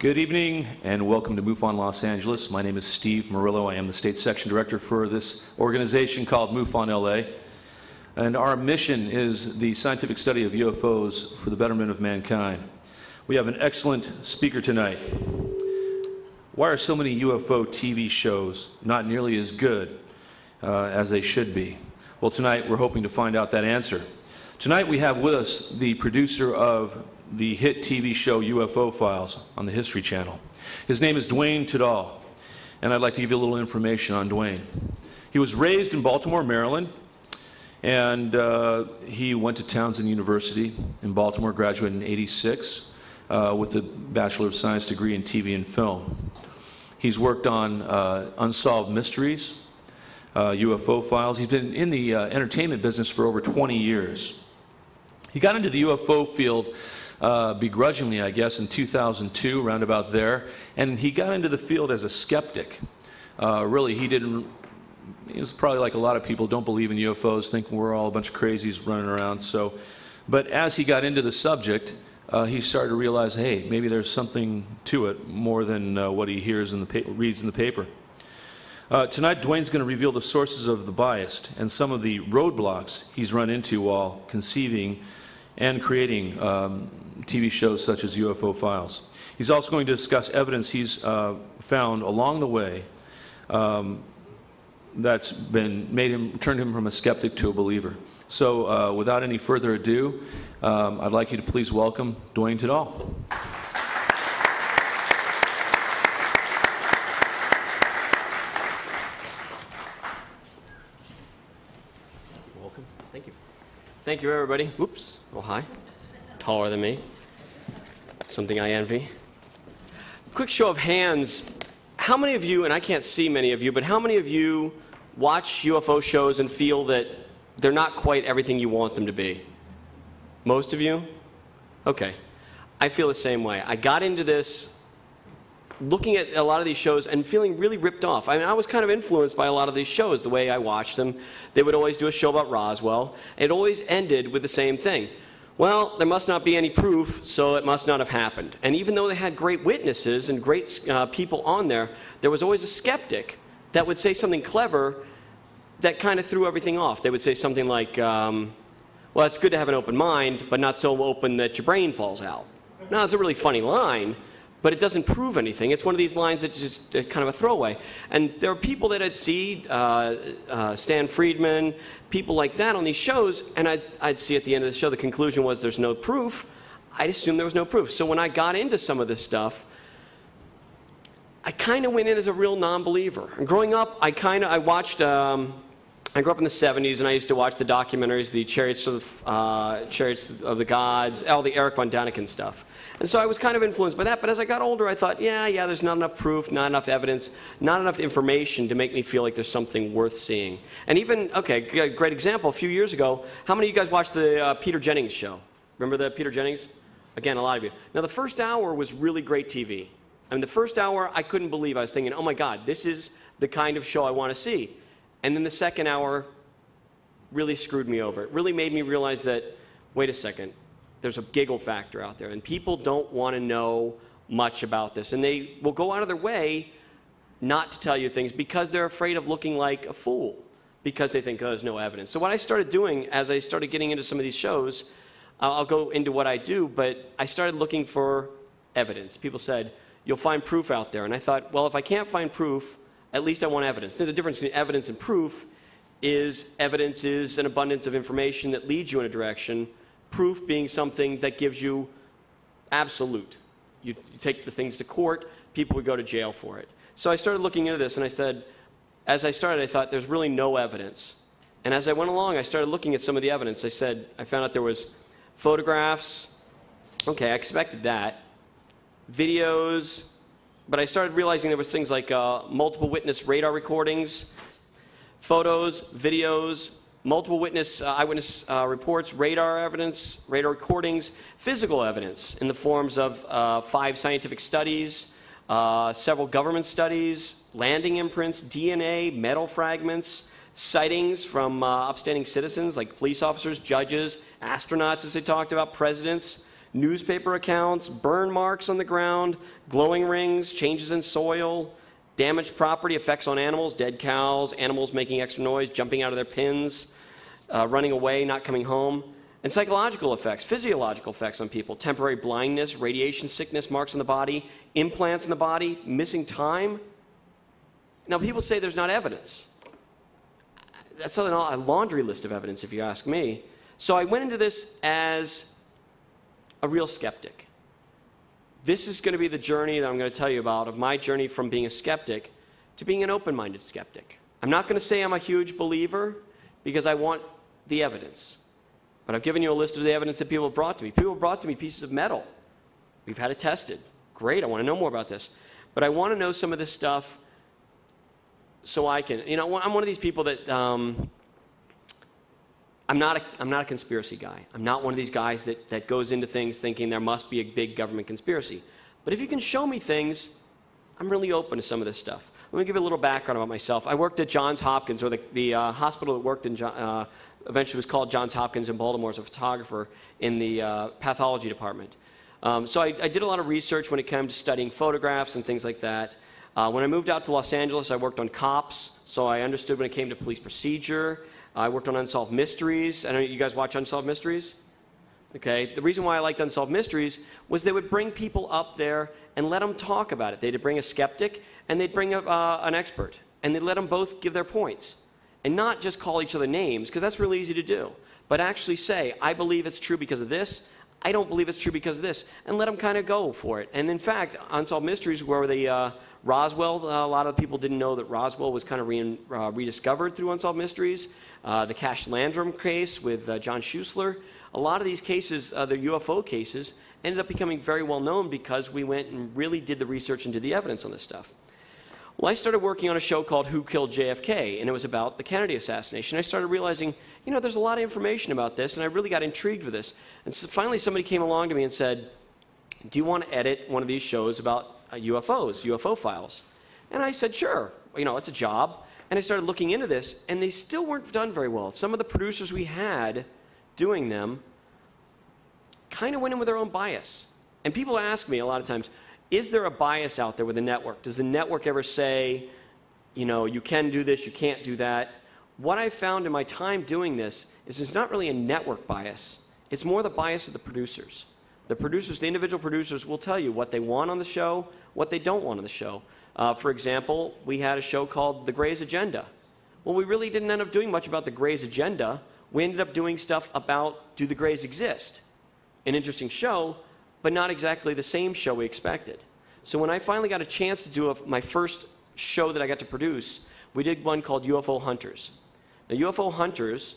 Good evening and welcome to MUFON Los Angeles. My name is Steve Murillo. I am the state section director for this organization called MUFON LA. And our mission is the scientific study of UFOs for the betterment of mankind. We have an excellent speaker tonight. Why are so many UFO TV shows not nearly as good uh, as they should be? Well, tonight we're hoping to find out that answer. Tonight we have with us the producer of the hit TV show UFO Files on the History Channel. His name is Duane Tudahl, and I'd like to give you a little information on Duane. He was raised in Baltimore, Maryland, and uh, he went to Towson University in Baltimore, graduated in 86 uh, with a Bachelor of Science degree in TV and film. He's worked on uh, unsolved mysteries, UFO uh, files. He's been in the uh, entertainment business for over 20 years. He got into the UFO field uh, begrudgingly, I guess, in 2002, around about there, and he got into the field as a skeptic. Uh, really, he didn't. He was probably like a lot of people don't believe in UFOs, think we're all a bunch of crazies running around. So, but as he got into the subject, uh, he started to realize, hey, maybe there's something to it more than uh, what he hears in the reads in the paper. Uh, tonight, Duane's going to reveal the sources of the bias and some of the roadblocks he's run into while conceiving and creating um, TV shows such as UFO Files. He's also going to discuss evidence he's uh, found along the way um, that's been made him turned him from a skeptic to a believer. So, uh, without any further ado, um, I'd like you to please welcome Duane Tudahl. Thank you, everybody. Whoops. Oh, hi. Taller than me. Something I envy. Quick show of hands. How many of you, and I can't see many of you, but how many of you watch UFO shows and feel that they're not quite everything you want them to be? Most of you? Okay. I feel the same way. I got into this looking at a lot of these shows and feeling really ripped off. I mean, I was kind of influenced by a lot of these shows, the way I watched them. They would always do a show about Roswell. It always ended with the same thing. Well, there must not be any proof, so it must not have happened. And even though they had great witnesses and great uh, people on there, there was always a skeptic that would say something clever that kind of threw everything off. They would say something like, um, well, it's good to have an open mind, but not so open that your brain falls out. Now, it's a really funny line, but it doesn't prove anything. It's one of these lines that's just uh, kind of a throwaway. And there are people that I'd see, uh, uh, Stan Friedman, people like that on these shows, and I'd, I'd see at the end of the show the conclusion was there's no proof. I'd assume there was no proof. So when I got into some of this stuff, I kind of went in as a real non-believer. And growing up, I kind of I watched. Um, I grew up in the 70s, and I used to watch the documentaries, the Chariots of, uh, Chariots of the Gods, all the Eric von Däniken stuff. And so I was kind of influenced by that. But as I got older, I thought, yeah, yeah, there's not enough proof, not enough evidence, not enough information to make me feel like there's something worth seeing. And even, okay, great example. A few years ago, how many of you guys watched the uh, Peter Jennings show? Remember the Peter Jennings? Again, a lot of you. Now, the first hour was really great TV. I mean, the first hour, I couldn't believe. I was thinking, oh my God, this is the kind of show I want to see. And then the second hour really screwed me over. It really made me realize that, wait a second, there's a giggle factor out there, and people don't want to know much about this. And they will go out of their way not to tell you things because they're afraid of looking like a fool because they think oh, there's no evidence. So, what I started doing as I started getting into some of these shows, I'll go into what I do, but I started looking for evidence. People said, You'll find proof out there. And I thought, well, if I can't find proof, at least I want evidence. the difference between evidence and proof is evidence is an abundance of information that leads you in a direction proof being something that gives you absolute. You, you take the things to court, people would go to jail for it. So I started looking into this and I said, as I started, I thought there's really no evidence. And as I went along, I started looking at some of the evidence. I said, I found out there was photographs. Okay, I expected that. Videos. But I started realizing there was things like uh, multiple witness radar recordings, photos, videos, multiple witness, uh, eyewitness uh, reports, radar evidence, radar recordings, physical evidence in the forms of uh, five scientific studies, uh, several government studies, landing imprints, DNA, metal fragments, sightings from uh, upstanding citizens like police officers, judges, astronauts, as they talked about, presidents, newspaper accounts, burn marks on the ground, glowing rings, changes in soil, damaged property, effects on animals, dead cows, animals making extra noise, jumping out of their pins, uh, running away, not coming home, and psychological effects, physiological effects on people, temporary blindness, radiation sickness, marks on the body, implants in the body, missing time. Now, people say there's not evidence. That's a laundry list of evidence, if you ask me. So I went into this as a real skeptic. This is going to be the journey that I'm going to tell you about of my journey from being a skeptic to being an open minded skeptic. I'm not going to say I'm a huge believer because I want the evidence. But I've given you a list of the evidence that people have brought to me. People have brought to me pieces of metal. We've had it tested. Great, I want to know more about this. But I want to know some of this stuff so I can, you know, I'm one of these people that um, I'm not, a, I'm not a conspiracy guy. I'm not one of these guys that, that goes into things thinking there must be a big government conspiracy. But if you can show me things, I'm really open to some of this stuff. Let me give you a little background about myself. I worked at Johns Hopkins, or the, the uh, hospital that worked in, uh, eventually was called Johns Hopkins in Baltimore as a photographer in the uh, pathology department. Um, so I, I, did a lot of research when it came to studying photographs and things like that. Uh, when I moved out to Los Angeles, I worked on cops, so I understood when it came to police procedure. I worked on Unsolved Mysteries. I know you guys watch Unsolved Mysteries? Okay, the reason why I liked Unsolved Mysteries was they would bring people up there and let them talk about it. They'd bring a skeptic and they'd bring a, uh, an expert, and they'd let them both give their points. And not just call each other names, because that's really easy to do, but actually say, I believe it's true because of this, I don't believe it's true because of this, and let them kind of go for it. And in fact, Unsolved Mysteries, where the uh, Roswell, uh, a lot of people didn't know that Roswell was kind of re- uh, rediscovered through Unsolved Mysteries. Uh, the Cash Landrum case with uh, John Schuessler. A lot of these cases, uh, the UFO cases, ended up becoming very well known because we went and really did the research and did the evidence on this stuff. Well, I started working on a show called Who Killed JFK, and it was about the Kennedy assassination. I started realizing, you know, there's a lot of information about this, and I really got intrigued with this. And so finally, somebody came along to me and said, Do you want to edit one of these shows about uh, UFOs, UFO files? And I said, Sure. You know, it's a job. And I started looking into this, and they still weren't done very well. Some of the producers we had doing them kind of went in with their own bias. And people ask me a lot of times, is there a bias out there with the network? Does the network ever say, you know, you can do this, you can't do that? What I found in my time doing this is it's not really a network bias. It's more the bias of the producers. The producers, the individual producers, will tell you what they want on the show, what they don't want on the show. Uh, for example, we had a show called The Greys Agenda. Well, we really didn't end up doing much about the Greys Agenda. We ended up doing stuff about do the Greys exist? An interesting show, but not exactly the same show we expected. So when I finally got a chance to do a, my first show that I got to produce, we did one called UFO Hunters. Now, UFO Hunters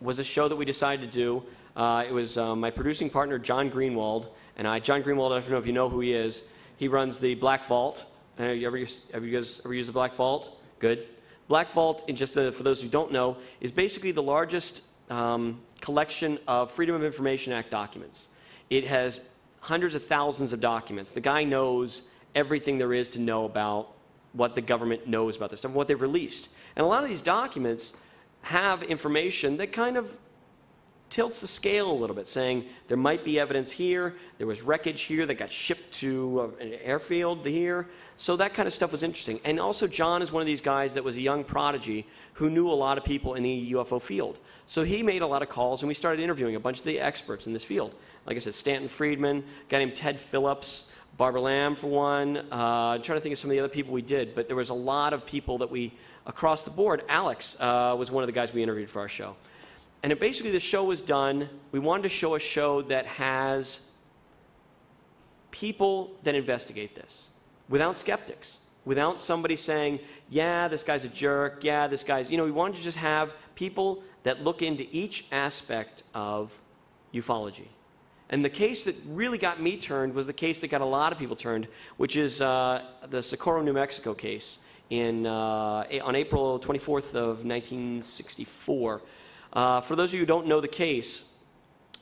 was a show that we decided to do. Uh, it was uh, my producing partner, John Greenewald, and I. John Greenewald, I don't know if you know who he is. He runs the Black Vault, have you ever, have you guys ever used the Black Vault? Good. Black Vault, just uh, for those who don't know, is basically the largest um, collection of Freedom of Information Act documents. It has hundreds of thousands of documents. The guy knows everything there is to know about what the government knows about this stuff, what they've released. And a lot of these documents have information that kind of tilts the scale a little bit, saying there might be evidence here, there was wreckage here that got shipped to an airfield here. So that kind of stuff was interesting. And also, John is one of these guys that was a young prodigy who knew a lot of people in the UFO field. So he made a lot of calls, and we started interviewing a bunch of the experts in this field. Like I said, Stanton Friedman, guy named Ted Phillips, Barbara Lamb, for one. Uh, I'm trying to think of some of the other people we did, but there was a lot of people that we, across the board, Alex uh, was one of the guys we interviewed for our show. And it, basically, the show was done. We wanted to show a show that has people that investigate this without skeptics, without somebody saying, yeah, this guy's a jerk, yeah, this guy's, you know, we wanted to just have people that look into each aspect of ufology. And the case that really got me turned was the case that got a lot of people turned, which is uh, the Socorro, New Mexico case in, uh, on April 24th of 1964. Uh, for those of you who don't know the case,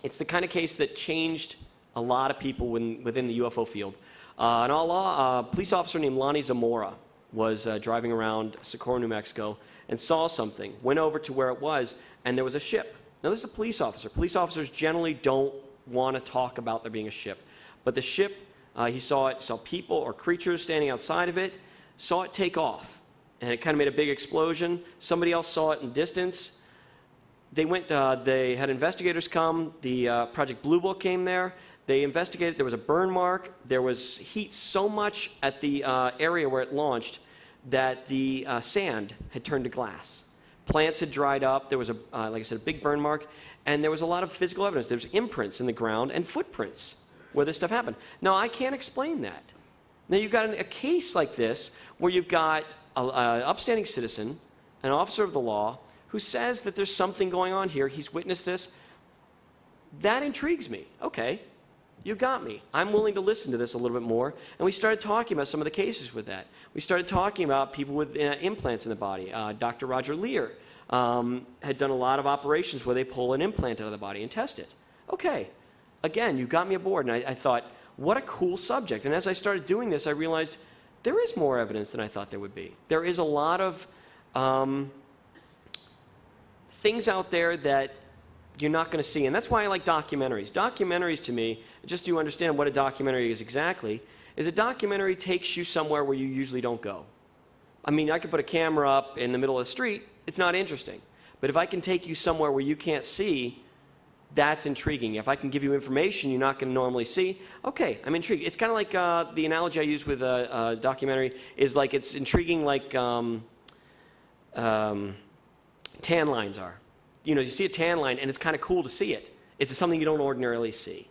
it's the kind of case that changed a lot of people within, within the UFO field. Uh, an a police officer named Lonnie Zamora was uh, driving around Socorro, New Mexico, and saw something, went over to where it was, and there was a ship. Now, this is a police officer. Police officers generally don't want to talk about there being a ship. But the ship, uh, he saw it, saw people or creatures standing outside of it, saw it take off. And it kind of made a big explosion. Somebody else saw it in distance. They went, uh, they had investigators come. The uh, Project Blue Book came there. They investigated. There was a burn mark. There was heat so much at the uh, area where it launched that the uh, sand had turned to glass. Plants had dried up. There was, a, uh, like I said, a big burn mark. And there was a lot of physical evidence. There's imprints in the ground and footprints where this stuff happened. Now, I can't explain that. Now, you've got an, a case like this where you've got an upstanding citizen, an officer of the law, who says that there's something going on here. He's witnessed this. That intrigues me. Okay, you got me. I'm willing to listen to this a little bit more. And we started talking about some of the cases with that. We started talking about people with uh, implants in the body. Uh, Dr. Roger Leir um, had done a lot of operations where they pull an implant out of the body and test it. Okay, again, you got me aboard. And I, I thought, what a cool subject. And as I started doing this, I realized there is more evidence than I thought there would be. There is a lot of um, things out there that you're not going to see. And that's why I like documentaries. Documentaries, to me, just to understand what a documentary is exactly, is a documentary takes you somewhere where you usually don't go. I mean, I could put a camera up in the middle of the street, it's not interesting. But if I can take you somewhere where you can't see, that's intriguing. If I can give you information you're not going to normally see, okay, I'm intrigued. It's kind of like uh, the analogy I use with a, a, documentary is like it's intriguing like um, um, tan lines are. You know, you see a tan line and it's kind of cool to see it. It's something you don't ordinarily see.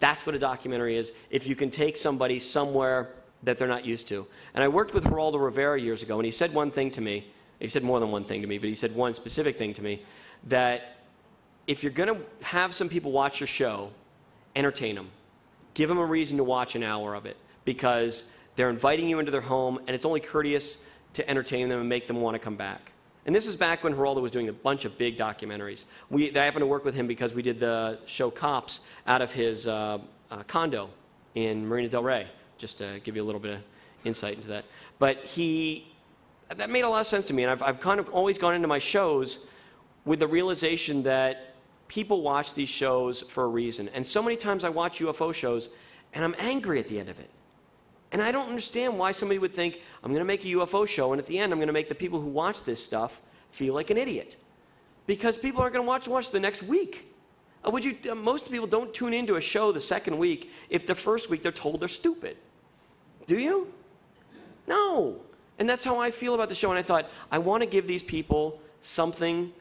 That's what a documentary is. If you can take somebody somewhere that they're not used to. And I worked with Geraldo Rivera years ago, and he said one thing to me. He said more than one thing to me, but he said one specific thing to me that if you're going to have some people watch your show, entertain them. Give them a reason to watch an hour of it because they're inviting you into their home, and it's only courteous to entertain them and make them want to come back. And this is back when Geraldo was doing a bunch of big documentaries. We, I happened to work with him because we did the show Cops out of his uh, uh, condo in Marina del Rey, just to give you a little bit of insight into that. But he, that made a lot of sense to me. And I've, I've kind of always gone into my shows with the realization that people watch these shows for a reason. And so many times I watch UFO shows and I'm angry at the end of it. And I don't understand why somebody would think, I'm going to make a UFO show, and at the end, I'm going to make the people who watch this stuff feel like an idiot. Because people aren't going to watch, watch the next week. Uh, would you, uh, most people don't tune into a show the second week if the first week they're told they're stupid. Do you? No. And that's how I feel about the show. And I thought, I want to give these people something,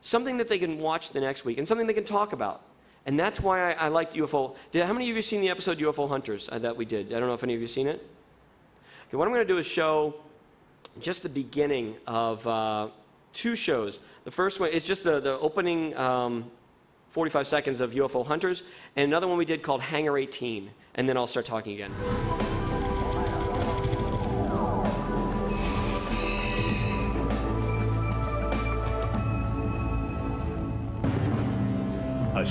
something that they can watch the next week and something they can talk about. And that's why I, I liked UFO. Did, how many of you seen the episode UFO Hunters uh, that we did? I don't know if any of you seen it. Okay, what I'm going to do is show just the beginning of uh, two shows. The first one is just the, the opening um, 45 seconds of UFO Hunters, and another one we did called Hangar 18, and then I'll start talking again.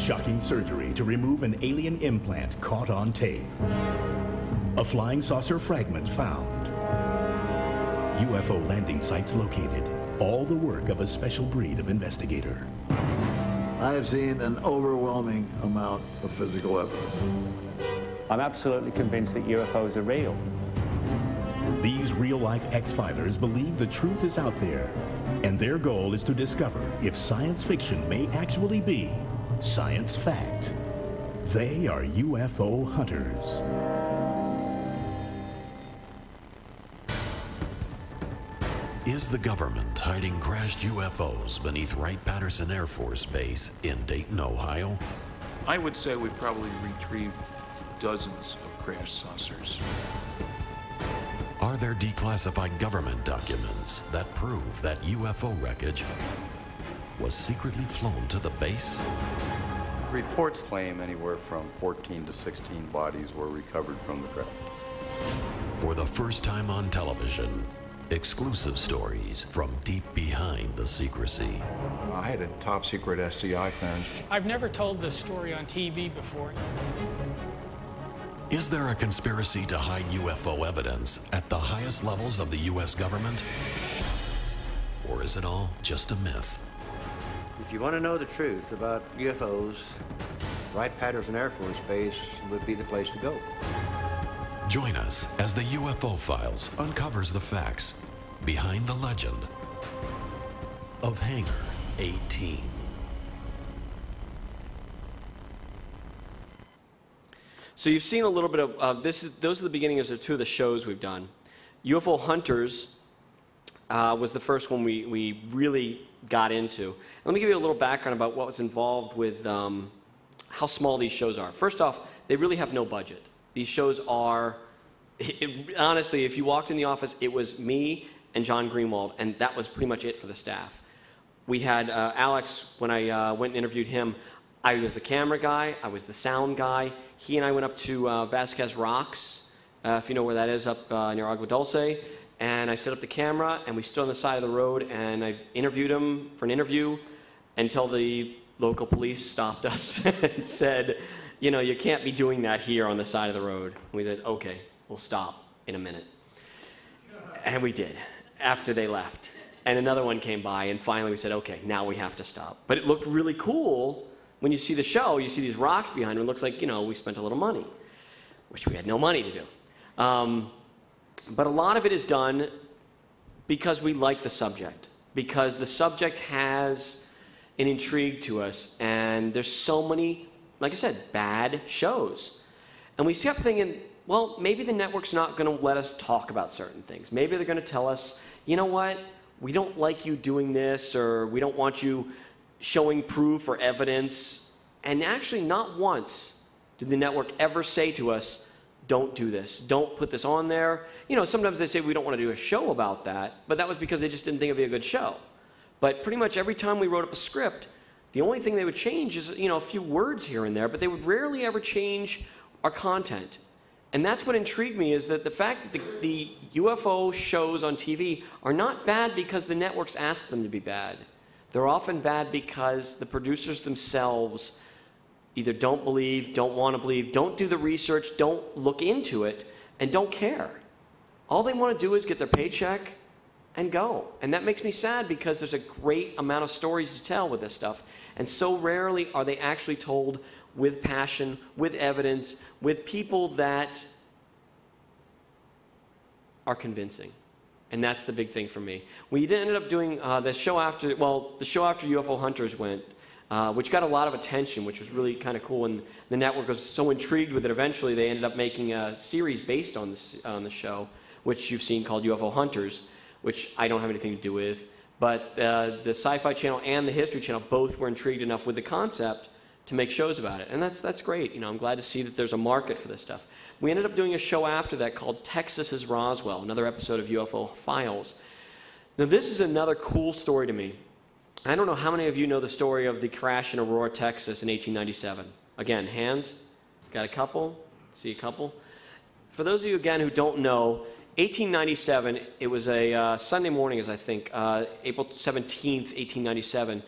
Shocking surgery to remove an alien implant caught on tape. A flying saucer fragment found. UFO landing sites located. All the work of a special breed of investigator. I have seen an overwhelming amount of physical evidence. I'm absolutely convinced that UFOs are real. These real-life X-Filers believe the truth is out there, and their goal is to discover if science fiction may actually be Science fact. They are UFO hunters. Is the government hiding crashed UFOs beneath Wright-Patterson Air Force Base in Dayton, Ohio? I would say we probably retrieved dozens of crashed saucers. Are there declassified government documents that prove that UFO wreckage was secretly flown to the base? Reports claim anywhere from 14 to 16 bodies were recovered from the craft. For the first time on television, exclusive stories from deep behind the secrecy. I had a top secret SCI clearance. I've never told this story on TV before. Is there a conspiracy to hide UFO evidence at the highest levels of the U.S. government? Or is it all just a myth? If you want to know the truth about UFOs, Wright Patterson Air Force Base would be the place to go. Join us as the UFO Files uncovers the facts behind the legend of Hangar 18. So you've seen a little bit of uh, this. Is, those are the beginnings of two of the shows we've done. UFO Hunters uh, was the first one we, we really got into. Let me give you a little background about what was involved with um, how small these shows are. First off, they really have no budget. These shows are, it, honestly, if you walked in the office, it was me and John Greenewald, and that was pretty much it for the staff. We had uh, Alex, when I uh, went and interviewed him, I was the camera guy, I was the sound guy. He and I went up to uh, Vasquez Rocks, uh, if you know where that is, up uh, near Agua Dulce. And I set up the camera, and we stood on the side of the road, and I interviewed him for an interview until the local police stopped us and said, you know, you can't be doing that here on the side of the road. We said, okay, we'll stop in a minute. And we did after they left. And another one came by, and finally we said, okay, now we have to stop. But it looked really cool when you see the show, you see these rocks behind it. It looks like, you know, we spent a little money, which we had no money to do. Um, but a lot of it is done because we like the subject, because the subject has an intrigue to us, and there's so many, like I said, bad shows. And we kept thinking, well, maybe the network's not going to let us talk about certain things. Maybe they're going to tell us, you know what, we don't like you doing this, or we don't want you showing proof or evidence. And actually, not once did the network ever say to us, don't do this. Don't put this on there. You know, sometimes they say we don't want to do a show about that, but that was because they just didn't think it'd be a good show. But pretty much every time we wrote up a script, the only thing they would change is, you know, a few words here and there, but they would rarely ever change our content. And that's what intrigued me is that the fact that the, the UFO shows on TV are not bad because the networks ask them to be bad. They're often bad because the producers themselves either don't believe, don't want to believe, don't do the research, don't look into it, and don't care. All they want to do is get their paycheck and go. And that makes me sad because there's a great amount of stories to tell with this stuff. And so rarely are they actually told with passion, with evidence, with people that are convincing. And that's the big thing for me. We ended up doing uh, the show after, well, the show after UFO Hunters went, uh, which got a lot of attention, which was really kind of cool. And the network was so intrigued with it, eventually they ended up making a series based on, on the show, which you've seen called UFO Hunters, which I don't have anything to do with. But uh, the Sci Fi Channel and the History Channel both were intrigued enough with the concept to make shows about it. And that's, that's great. You know, I'm glad to see that there's a market for this stuff. We ended up doing a show after that called Texas's Roswell, another episode of UFO Files. Now, this is another cool story to me. I don't know how many of you know the story of the crash in Aurora, Texas in 1897. Again, hands? Got a couple? See a couple? For those of you, again, who don't know, 1897, it was a uh, Sunday morning, as I think, uh, April 17th, 1897,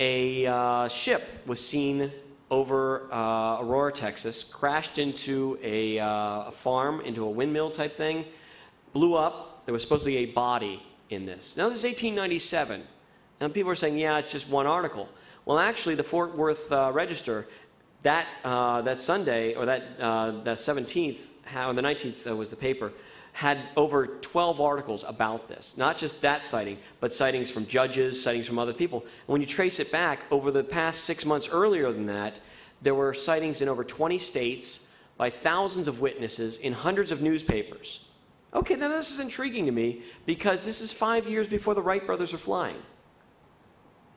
a uh, ship was seen over uh, Aurora, Texas, crashed into a, uh, a, farm, into a windmill type thing, blew up. There was supposedly a body in this. Now, this is 1897. And people are saying, yeah, it's just one article. Well, actually, the Fort Worth uh, Register, that, uh, that Sunday, or that, uh, that 17th, how, the 19th uh, was the paper, had over 12 articles about this. Not just that sighting, but sightings from judges, sightings from other people. And when you trace it back, over the past six months earlier than that, there were sightings in over 20 states by thousands of witnesses in hundreds of newspapers. Okay, now this is intriguing to me because this is five years before the Wright brothers are flying.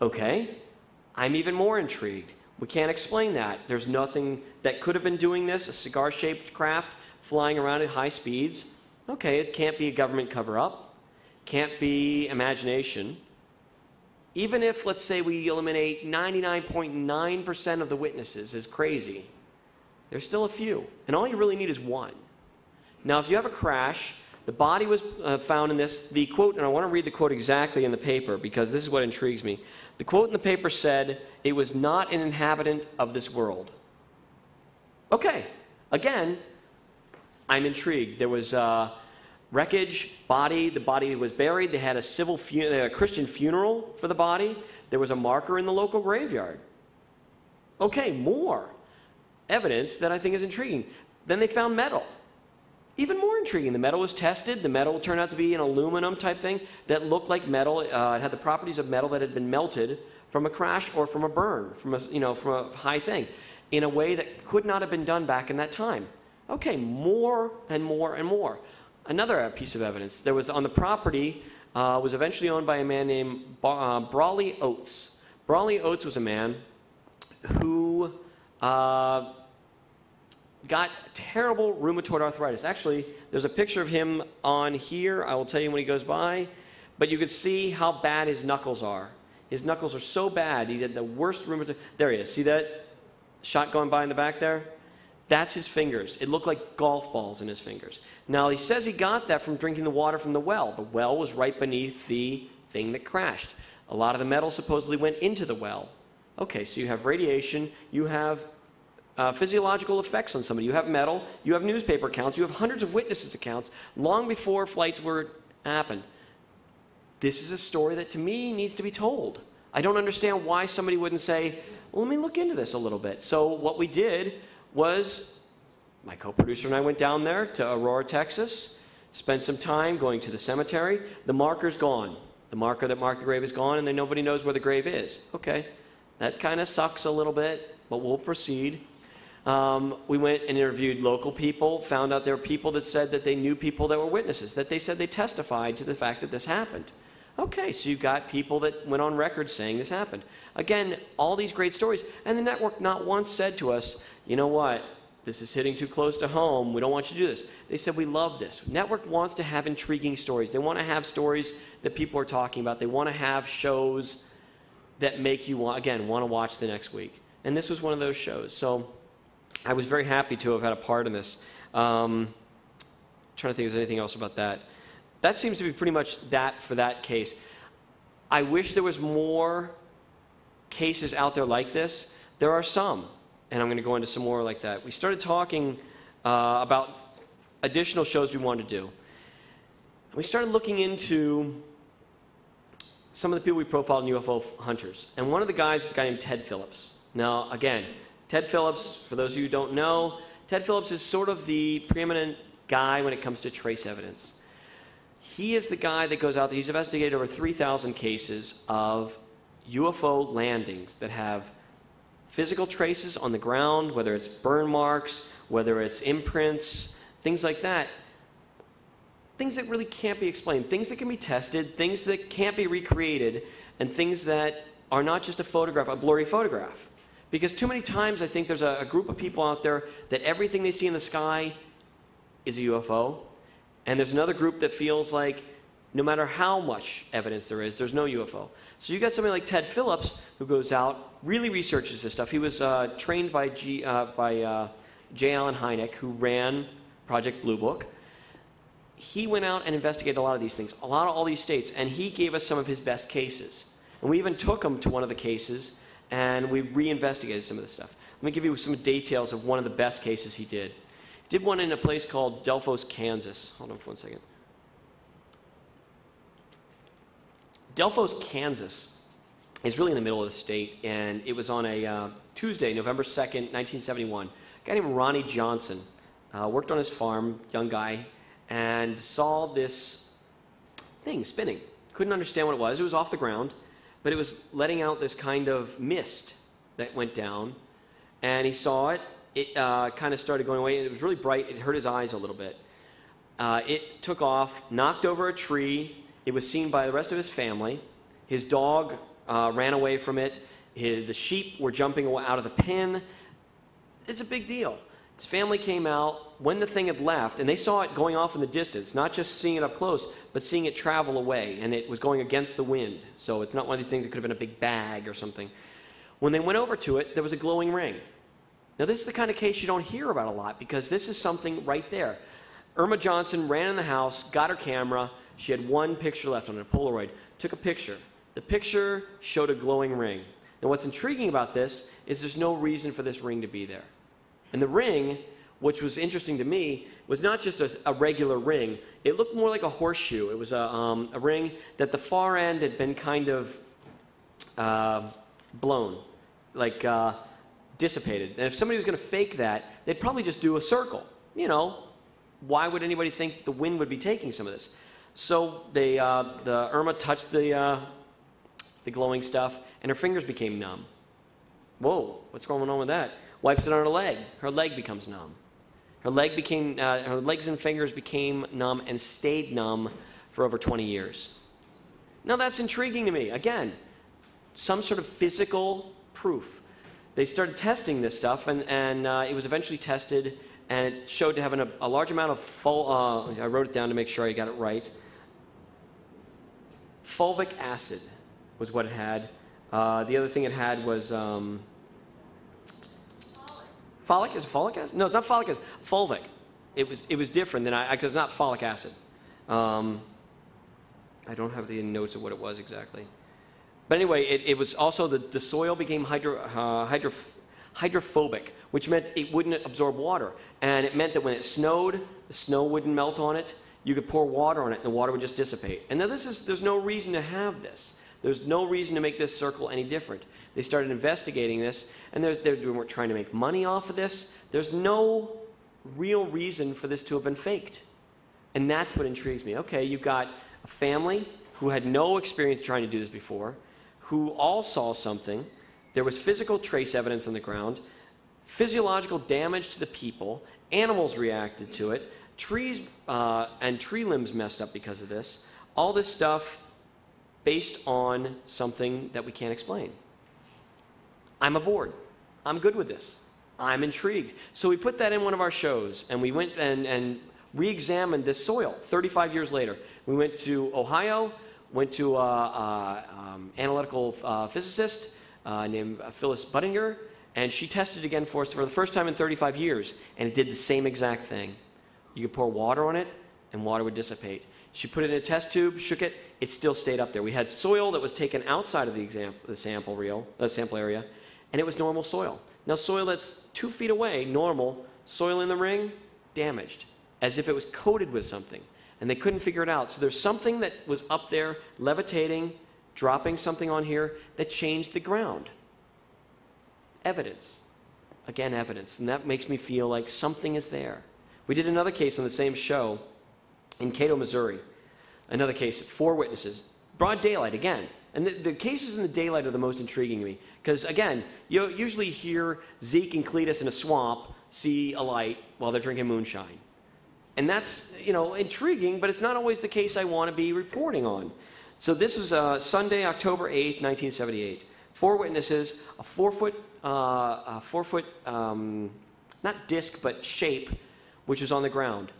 Okay, I'm even more intrigued. We can't explain that. There's nothing that could have been doing this, a cigar shaped craft flying around at high speeds. Okay, it can't be a government cover up, can't be imagination. Even if, let's say, we eliminate 99.9% of the witnesses as crazy, there's still a few. And all you really need is one. Now, if you have a crash, the body was uh, found in this, the quote, and I want to read the quote exactly in the paper because this is what intrigues me. The quote in the paper said, It was not an inhabitant of this world. Okay, again, I'm intrigued. There was uh, wreckage, body. The body was buried. They had a civil, a Christian funeral for the body. There was a marker in the local graveyard. Okay, more evidence that I think is intriguing. Then they found metal. Even more intriguing, the metal was tested. The metal turned out to be an aluminum type thing that looked like metal. Uh, it had the properties of metal that had been melted from a crash or from a burn, from a, you know, from a high thing, in a way that could not have been done back in that time. Okay, more and more and more. Another piece of evidence. There was on the property uh, was eventually owned by a man named Ba- uh, Brawley Oates. Brawley Oates was a man who uh, got terrible rheumatoid arthritis. Actually, there's a picture of him on here. I will tell you when he goes by. But you can see how bad his knuckles are. His knuckles are so bad. He had the worst rheumatoid. There he is. See that shot going by in the back there? That's his fingers. It looked like golf balls in his fingers. Now, he says he got that from drinking the water from the well. The well was right beneath the thing that crashed. A lot of the metal supposedly went into the well. Okay, so you have radiation, you have uh, physiological effects on somebody. You have metal, you have newspaper accounts, you have hundreds of witnesses' accounts long before flights were happened. This is a story that to me needs to be told. I don't understand why somebody wouldn't say, well, let me look into this a little bit. So what we did was my co-producer and I went down there to Aurora, Texas, spent some time going to the cemetery. The marker's gone. The marker that marked the grave is gone, and then nobody knows where the grave is. Okay, that kind of sucks a little bit, but we'll proceed. Um, we went and interviewed local people, found out there were people that said that they knew people that were witnesses, that they said they testified to the fact that this happened. Okay, so you've got people that went on record saying this happened. Again, all these great stories. And the network not once said to us, you know what, this is hitting too close to home. We don't want you to do this. They said, we love this. Network wants to have intriguing stories. They want to have stories that people are talking about. They want to have shows that make you, want, again, want to watch the next week. And this was one of those shows. So I was very happy to have had a part in this. Um, trying to think there's anything else about that. That seems to be pretty much that for that case. I wish there was more cases out there like this. There are some, and I'm going to go into some more like that. We started talking uh, about additional shows we wanted to do. And we started looking into some of the people we profiled in UFO hunters. And one of the guys was a guy named Ted Phillips. Now, again, Ted Phillips, for those of you who don't know, Ted Phillips is sort of the preeminent guy when it comes to trace evidence. He is the guy that goes out there, he's investigated over 3,000 cases of UFO landings that have physical traces on the ground, whether it's burn marks, whether it's imprints, things like that. Things that really can't be explained, things that can be tested, things that can't be recreated, and things that are not just a photograph, a blurry photograph. Because too many times I think there's a, a group of people out there that everything they see in the sky is a UFO, and there's another group that feels like no matter how much evidence there is, there's no UFO. So you got somebody like Ted Phillips who goes out, really researches this stuff. He was uh, trained by, G, uh, by uh, J. Allen Hynek, who ran Project Blue Book. He went out and investigated a lot of these things, a lot of all these states, and he gave us some of his best cases. And we even took him to one of the cases and we reinvestigated some of this stuff. Let me give you some details of one of the best cases he did. Did one in a place called Delphos, Kansas. Hold on for one second. Delphos, Kansas is really in the middle of the state, and it was on a uh, Tuesday, November 2nd, 1971. A guy named Ronnie Johnson uh, worked on his farm, young guy, and saw this thing spinning. Couldn't understand what it was. It was off the ground, but it was letting out this kind of mist that went down, and he saw it. It uh, kind of started going away, and it was really bright. It hurt his eyes a little bit. Uh, it took off, knocked over a tree. It was seen by the rest of his family. His dog uh, ran away from it. His, the sheep were jumping out of the pen. It's a big deal. His family came out when the thing had left, and they saw it going off in the distance, not just seeing it up close, but seeing it travel away, and it was going against the wind. So it's not one of these things that could have been a big bag or something. When they went over to it, there was a glowing ring. Now, this is the kind of case you don't hear about a lot because this is something right there. Erma Johnson ran in the house, got her camera. She had one picture left on a Polaroid, took a picture. The picture showed a glowing ring. Now, what's intriguing about this is there's no reason for this ring to be there. And the ring which was interesting to me, was not just a, a regular ring. It looked more like a horseshoe. It was a, um, a ring that the far end had been kind of uh, blown, like uh, dissipated. And if somebody was going to fake that, they'd probably just do a circle. You know, why would anybody think the wind would be taking some of this? So they, uh, the Erma touched the, uh, the glowing stuff, and her fingers became numb. Whoa, what's going on with that? Wipes it on her leg. Her leg becomes numb. Her leg became, uh, her legs and fingers became numb and stayed numb for over 20 years. Now that's intriguing to me. Again, some sort of physical proof. They started testing this stuff, and, and uh, it was eventually tested, and it showed to have an, a large amount of full. Uh, I wrote it down to make sure I got it right. Fulvic acid was what it had. Uh, the other thing it had was um, folic. Is folic acid? No, it's not folic acid. Fulvic. It was it was different than I because it's not folic acid. Um, I don't have the notes of what it was exactly. But anyway, it, it was also the, the soil became hydro, uh, hydro, hydrophobic, which meant it wouldn't absorb water. And it meant that when it snowed, the snow wouldn't melt on it. You could pour water on it, and the water would just dissipate. And now this is, there's no reason to have this. There's no reason to make this circle any different. They started investigating this, and they weren't trying to make money off of this. There's no real reason for this to have been faked. And that's what intrigues me. Okay, you've got a family who had no experience trying to do this before who all saw something. There was physical trace evidence on the ground, physiological damage to the people, animals reacted to it, trees uh, and tree limbs messed up because of this. All this stuff based on something that we can't explain. I'm aboard. I'm good with this. I'm intrigued. So we put that in one of our shows, and we went and, and re examined this soil 35 years later. We went to Ohio, went to an um, analytical uh, physicist uh, named Phyllis Budinger, and she tested again for us for the first time in 35 years, and it did the same exact thing. You could pour water on it, and water would dissipate. She put it in a test tube, shook it, it still stayed up there. We had soil that was taken outside of the, exam- the sample reel, the sample area, and it was normal soil. Now, soil that's two feet away, normal, soil in the ring, damaged, as if it was coated with something and they couldn't figure it out. So there's something that was up there levitating, dropping something on here that changed the ground. Evidence. Again, evidence. And that makes me feel like something is there. We did another case on the same show in Cato, Missouri. Another case, four witnesses. Broad daylight again. And the, the cases in the daylight are the most intriguing to me. Because, again, you usually hear Zeke and Cletus in a swamp see a light while they're drinking moonshine. And that's, you know, intriguing, but it's not always the case I want to be reporting on. So this was uh, Sunday, October 8th, 1978. Four witnesses, a four foot, uh, a four foot, um, not disc, but shape, which was on the ground.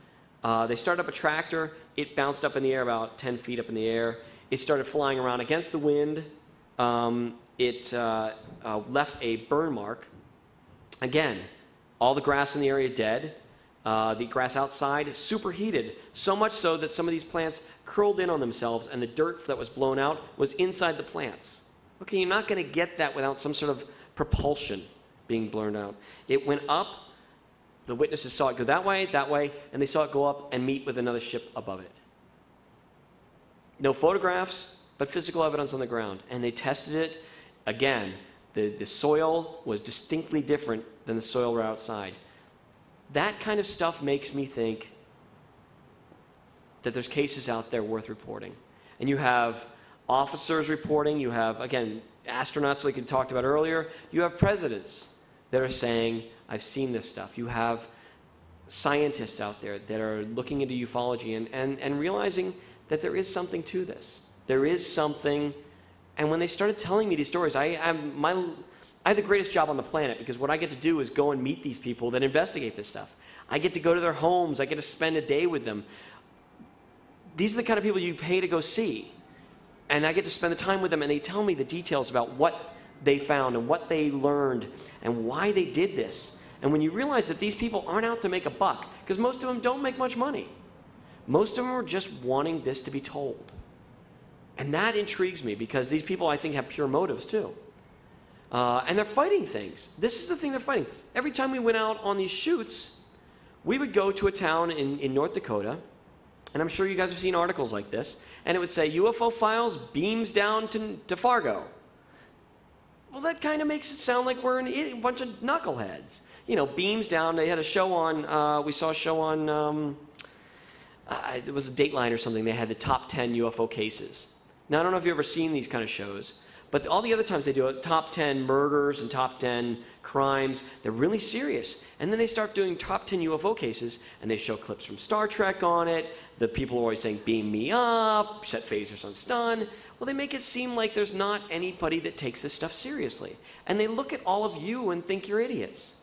Uh, they started up a tractor. It bounced up in the air about 10 feet up in the air. It started flying around against the wind. Um, it uh, uh, left a burn mark. Again, all the grass in the area dead. Uh, the grass outside superheated, so much so that some of these plants curled in on themselves and the dirt that was blown out was inside the plants. Okay, you're not going to get that without some sort of propulsion being blown out. It went up, the witnesses saw it go that way, that way, and they saw it go up and meet with another ship above it. No photographs, but physical evidence on the ground. And they tested it. Again, the, the soil was distinctly different than the soil outside that kind of stuff makes me think that there's cases out there worth reporting. And you have officers reporting, you have, again, astronauts like we talked about earlier, you have presidents that are saying, I've seen this stuff. You have scientists out there that are looking into ufology and, and, and realizing that there is something to this. There is something, and when they started telling me these stories, I, I my I have the greatest job on the planet because what I get to do is go and meet these people that investigate this stuff. I get to go to their homes, I get to spend a day with them. These are the kind of people you pay to go see. And I get to spend the time with them, and they tell me the details about what they found and what they learned and why they did this. And when you realize that these people aren't out to make a buck, because most of them don't make much money, most of them are just wanting this to be told. And that intrigues me because these people, I think, have pure motives too. Uh, and they're fighting things. This is the thing they're fighting. Every time we went out on these shoots, we would go to a town in, in North Dakota, and I'm sure you guys have seen articles like this, and it would say UFO files beams down to, to Fargo. Well, that kind of makes it sound like we're a bunch of knuckleheads. You know, beams down. They had a show on, uh, we saw a show on, um, uh, it was a Dateline or something. They had the top 10 UFO cases. Now, I don't know if you've ever seen these kind of shows, but all the other times they do it, top 10 murders and top 10 crimes, they're really serious. And then they start doing top 10 UFO cases, and they show clips from Star Trek on it. The people are always saying, beam me up, set phasers on stun. Well, they make it seem like there's not anybody that takes this stuff seriously. And they look at all of you and think you're idiots.